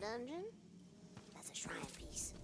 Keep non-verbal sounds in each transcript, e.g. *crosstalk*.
dungeon? That's a shrine piece.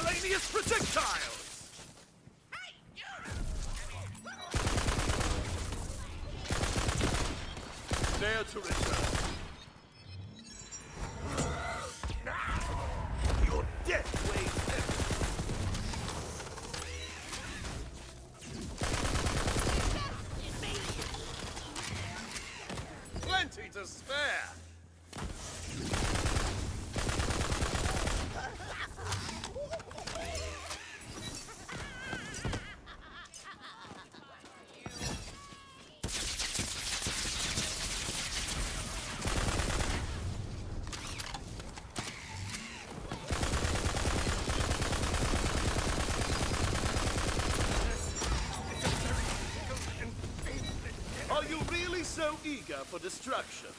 miscellaneous projectiles! Dare to return. Your death weighs heavy. Plenty to spare. so eager for destruction?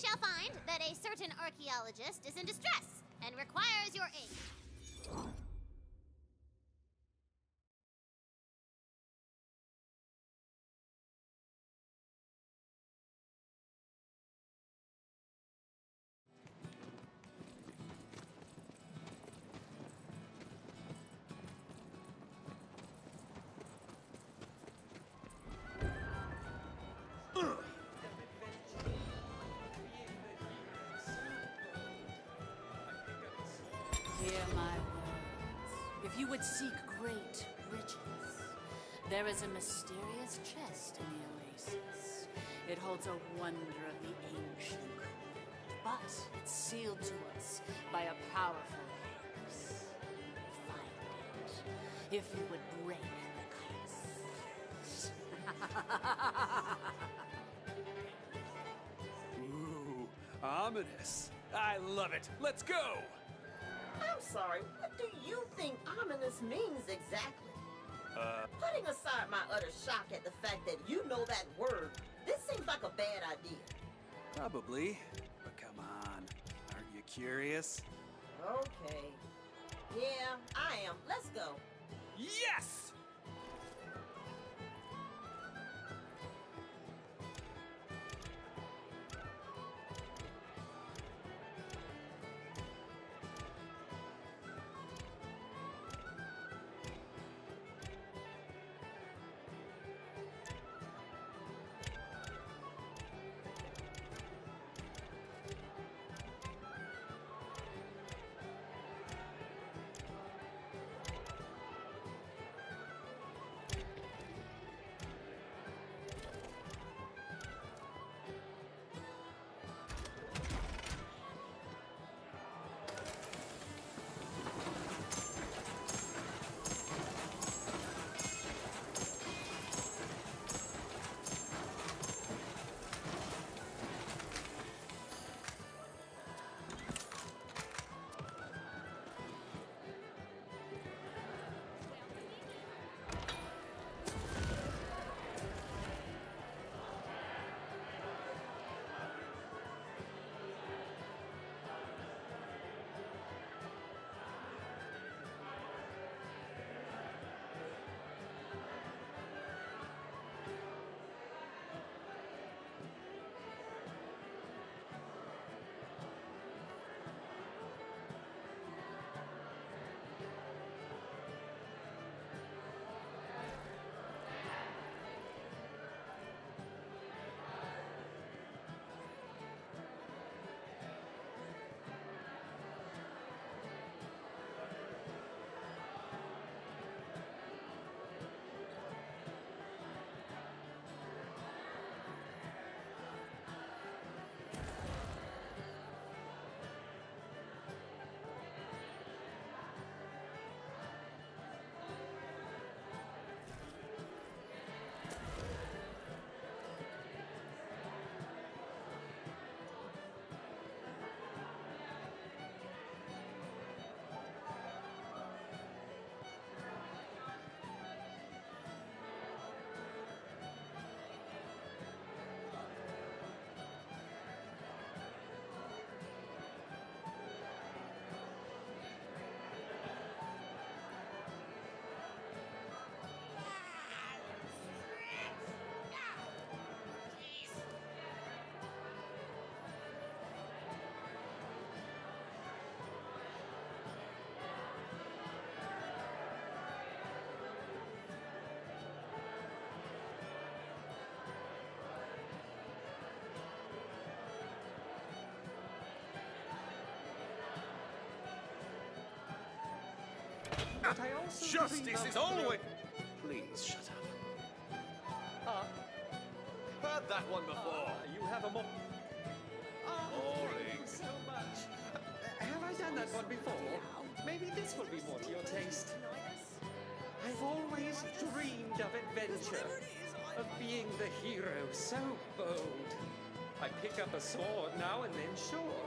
Shall find that a certain archaeologist is in distress and requires your aid. Would seek great riches, there is a mysterious chest in the oasis. It holds a wonder of the ancient but it's sealed to us by a powerful hex. Find it, if you would break the curse. *laughs* Ooh, ominous. I love it. Let's go. I'm sorry, what do you think ominous means exactly? Uh, Putting aside my utter shock at the fact that you know that word, this seems like a bad idea. probably. But come on. Aren't you curious? Okay. Yeah, I am. Let's go. Yes! But I also Justice is of always. Please shut up. Ah, Heard that one before. ah, you have a more. Ah, thank Boring. you so much. Uh, have I done that one before? Maybe this will be more to your taste. I've always dreamed of adventure, of being the hero, so bold. I pick up a sword now and then, sure,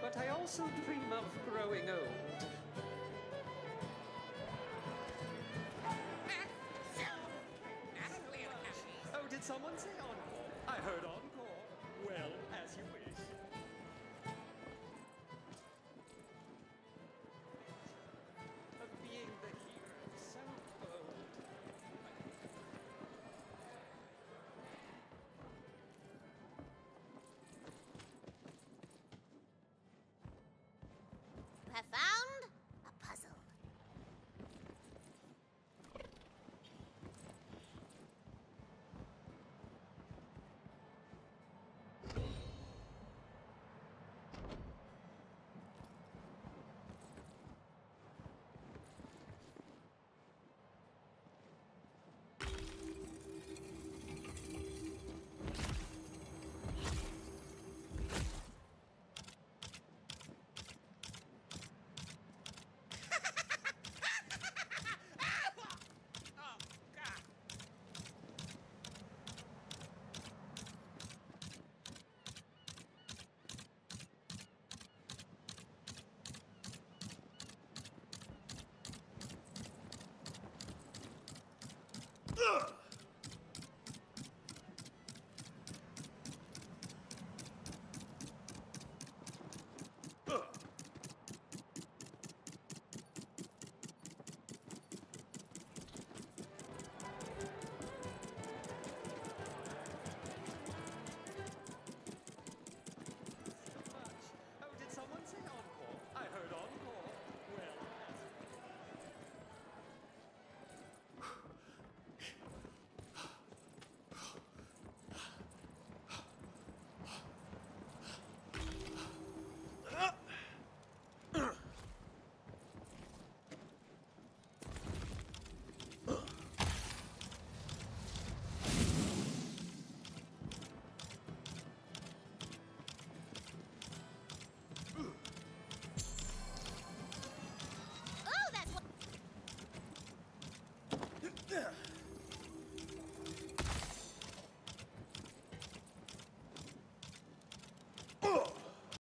but I also dream of growing old.